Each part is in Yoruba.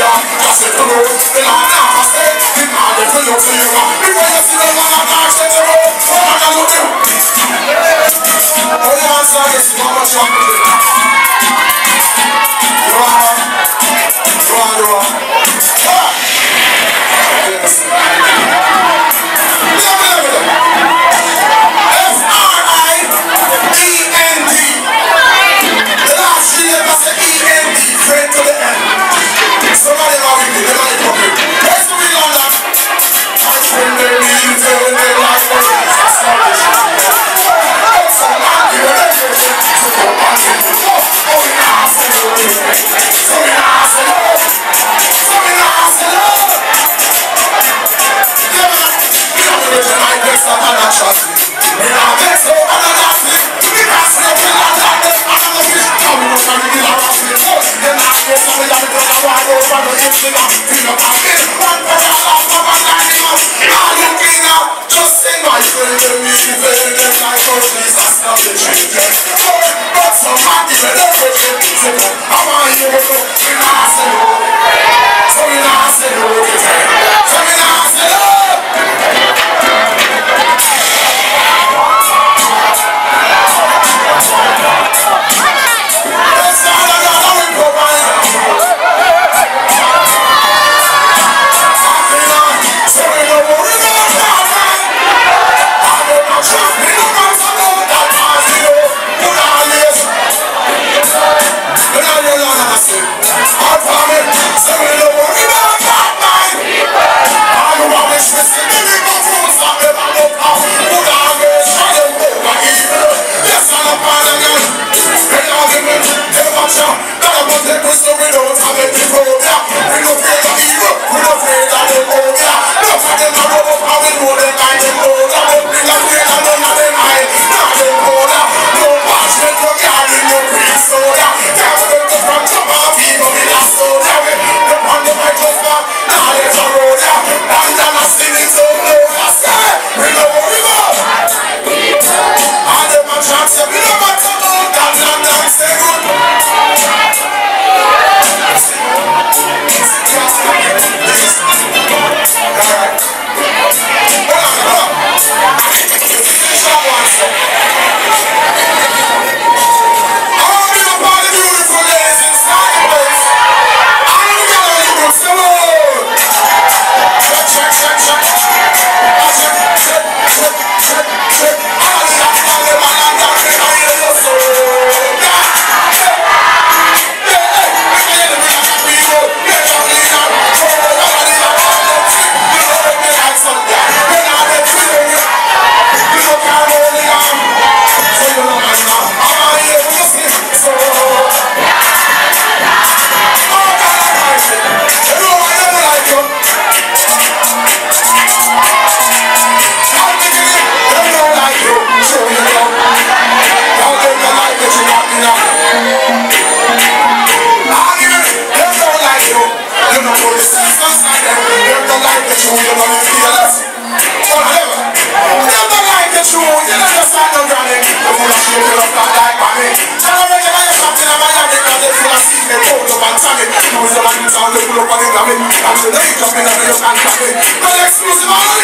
ya àsìkò ló ìlànà àpàṣẹ nínú àdètò yóò fi wá wíwọ yẹn sí lọ́wọ́ àtàṣe tó fún ọ̀gá lórí. ó yá sáré sí ọmọ ṣọ́ọ̀bù rẹ̀. Rọ́ọ̀ rọ́ọ̀ rọ́ọ̀. say me Seminar, seminar, seminar, seminar, seminar, seminar, Brother, excuse me.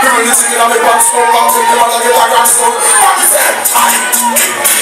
Girl, listen to me, box, go box, if you wanna get a gun, so, box, time.